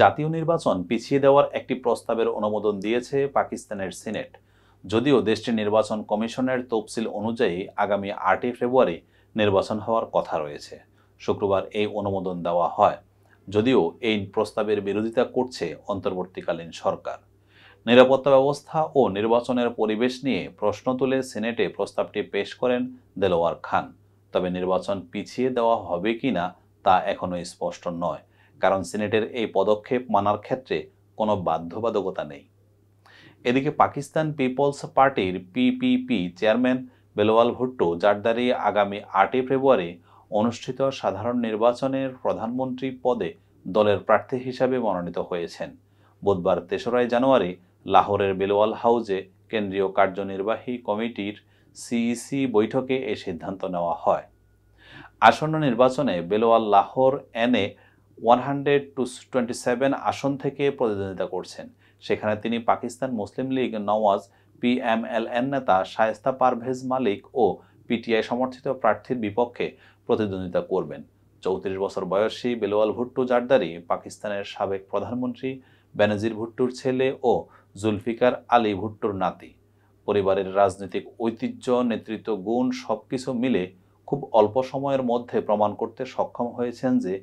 জাতীয় নির্বাচন পিছিয়ে দেওয়ার একটি প্রস্তাবের অনুমোদন দিয়েছে পাকিস্তানের সিনেট। যদিও দেশটির নির্বাচন কমিশনের তফসিল অনুযায়ী আগামী আটই ফেব্রুয়ারি নির্বাচন হওয়ার কথা রয়েছে। শুক্রবার এই অনুমোদন দেওয়া হয়। যদিও এই প্রস্তাবের বিরোধিতা করছে অন্তর্বর্তীকালীন সরকার। নিরাপত্তা ব্যবস্থা ও নির্বাচনের পরিবেশ নিয়ে প্রশ্ন তুলে সিনেটে প্রস্তাবটি পেশ করেন দেলোয়ার খান। তবে নির্বাচন পিছিয়ে দেওয়া হবে কিনা তা এখনও স্পষ্ট নয়, কারণ সিনেটের এই পদক্ষেপ মানার ক্ষেত্রে কোনো বাধ্যবাধকতা নেই। এদিকে পাকিস্তান পিপলস পার্টির পিপিপি চেয়ারম্যান বেলোয়াল ভুট্টো জারদারি আগামী আটই ফেব্রুয়ারি অনুষ্ঠিত সাধারণ নির্বাচনের প্রধানমন্ত্রী পদে দলের প্রার্থী হিসাবে মনোনীত হয়েছেন। বুধবার তেসরাই জানুয়ারি লাহোরের বেলোয়াল হাউজে কেন্দ্রীয় কার্যনির্বাহী কমিটির সিইসি বৈঠকে এই সিদ্ধান্ত নেওয়া হয়। আসন্ন নির্বাচনে Bilawal Lahore NA one hundred two twenty seven আসন থেকে প্রতিদ্বন্দ্বিতা করছেন। সেখানে তিনি পাকিস্তান মুসলিম লীগ নওয়াজ পিএমএলএন নেতা শায়েস্তা পারভেজ মালিক ও পিটিআই সমর্থিত প্রার্থীর বিপক্ষে প্রতিদ্বন্দ্বিতা করবেন। চৌত্রিশ বছর বয়সী বেলোয়াল ভুট্টো জারদারি পাকিস্তানের সাবেক প্রধানমন্ত্রী বেনজির ভুট্টোর ছেলে ও জুলফিকার আলী ভুট্টোর নাতি। পরিবারের রাজনৈতিক ঐতিহ্য, নেতৃত্ব, গুণ সবকিছু মিলে খুব অল্প সময়ের মধ্যে প্রমাণ করতে সক্ষম হয়েছেন যে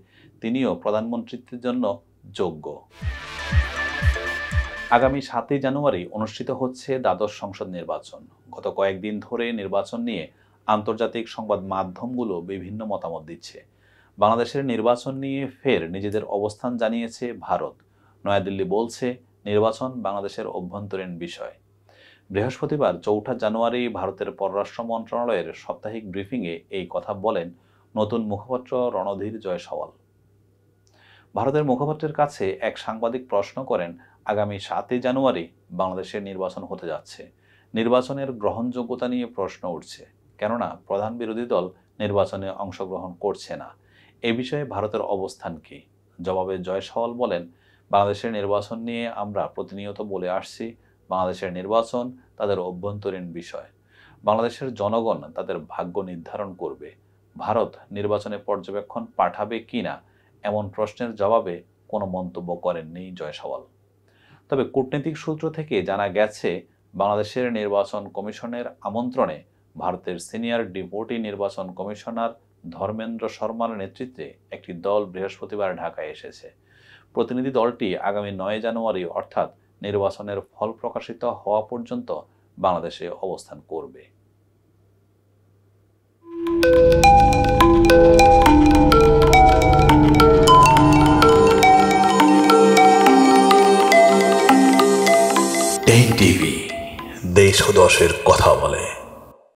তিনিও প্রধানমন্ত্রীত্বের জন্য যোগ্য। আগামী সাতই জানুয়ারি অনুষ্ঠিত হচ্ছে দ্বাদশ সংসদ নির্বাচন। গত কয়েকদিন ধরে নির্বাচন নিয়ে আন্তর্জাতিক সংবাদ মাধ্যমগুলো বিভিন্ন মতামত দিচ্ছে। বাংলাদেশের নির্বাচন নিয়ে ফের নিজেদের অবস্থান জানিয়েছে ভারত। নয়াদিল্লি বলছে, নির্বাচন বাংলাদেশের অভ্যন্তরীণ বিষয়। বৃহস্পতিবার চৌঠা জানুয়ারি ভারতের পররাষ্ট্র মন্ত্রণালয়ের সাপ্তাহিক ব্রিফিংয়ে এই কথা বলেন নতুন মুখপাত্র রণধীর জয়সওয়াল। ভারতের মুখপাত্রের কাছে এক সাংবাদিক প্রশ্ন করেন, আগামী সাতই জানুয়ারি বাংলাদেশের নির্বাচন হতে যাচ্ছে। নির্বাচনের গ্রহণযোগ্যতা নিয়ে প্রশ্ন উঠছে। কেননা, প্রধান বিরোধী দল নির্বাচনে অংশগ্রহণ করছে না। এ বিষয়ে ভারতের অবস্থান কি? জবাবে জয়সওয়াল বলেন, বাংলাদেশের নির্বাচন নিয়ে আমরা প্রতিনিয়ত বলে আসছি। বাংলাদেশের নির্বাচন তাদের অভ্যন্তরীণ বিষয়। বাংলাদেশের জনগণ তাদের ভাগ্য নির্ধারণ করবে। ভারত নির্বাচনে পর্যবেক্ষণ পাঠাবে কি না এমন প্রশ্নের জবাবে কোনো মন্তব্য করেননি জয়সওয়াল। তবে কূটনৈতিক সূত্র থেকে জানা গেছে, বাংলাদেশের নির্বাচন কমিশনের আমন্ত্রণে ভারতের সিনিয়র ডিপুটি নির্বাচন কমিশনার ধর্মেন্দ্র শর্মার নেতৃত্বে একটি দল বৃহস্পতিবার ঢাকায় এসেছে। প্রতিনিধি দলটি আগামী নয় জানুয়ারি, অর্থাৎ নির্বাচনের ফল প্রকাশিত হওয়া পর্যন্ত বাংলাদেশে অবস্থান করবে। দেশ দশের কথা বলে।